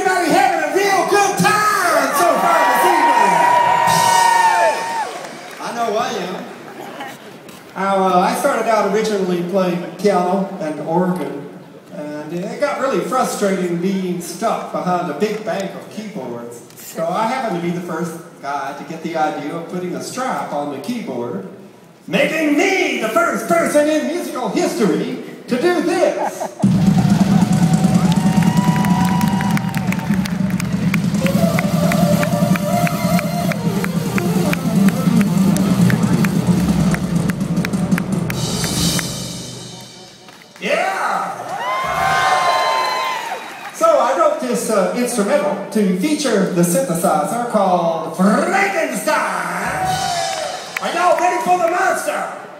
everybody having a real good time so far this evening? I know I am. Now, uh, I started out originally playing piano and organ, and it got really frustrating being stuck behind a big bank of keyboards. So I happened to be the first guy to get the idea of putting a strap on the keyboard, making me the first person in musical history to do this. Wrote this uh, instrumental to feature the synthesizer called Frankenstein. Are y'all ready for the monster?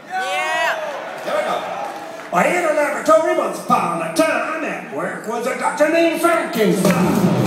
Yeah. Here we go. Well, in a laboratory once upon a time at work was a doctor named Frankenstein.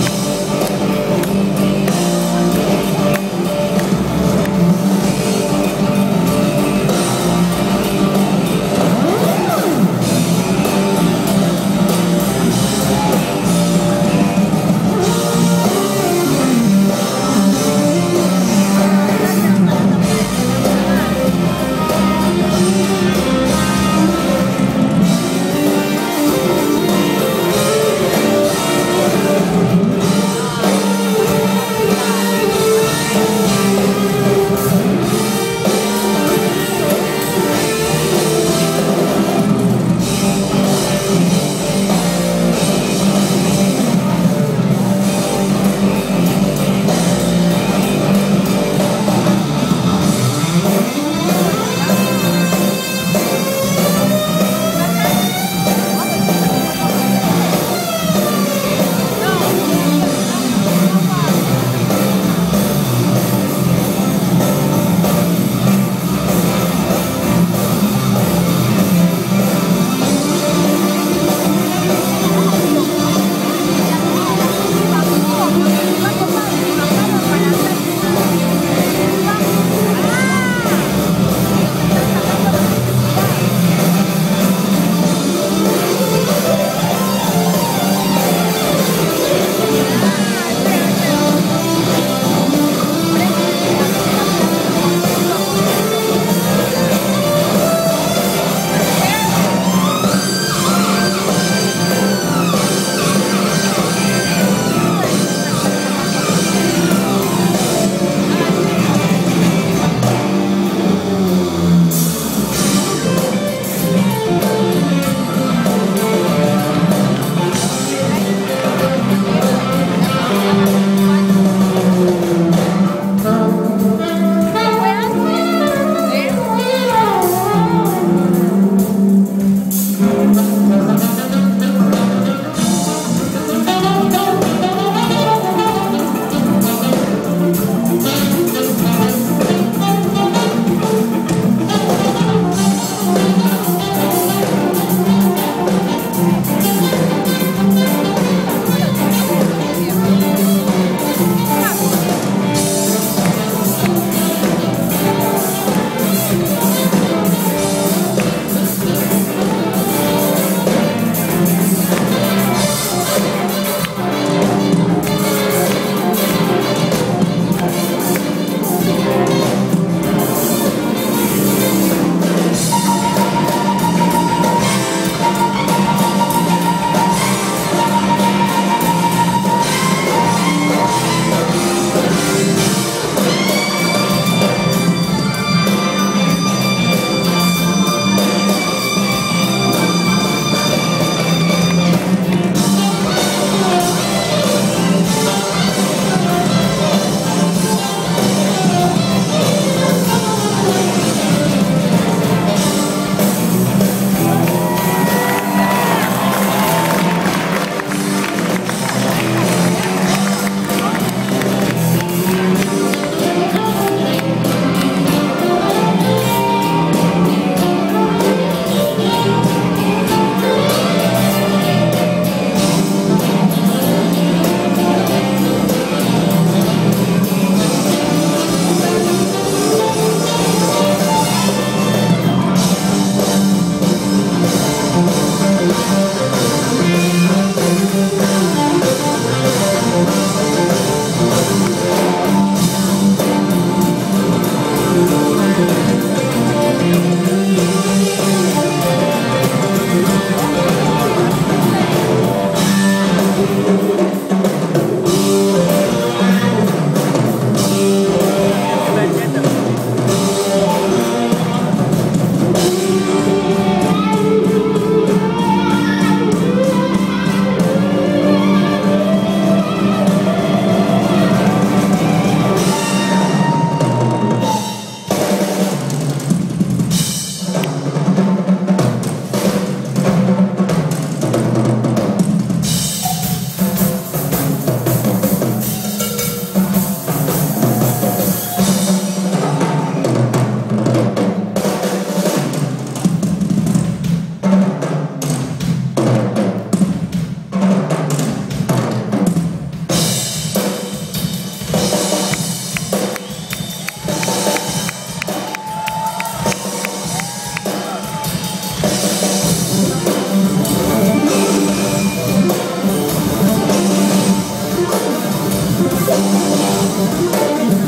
Música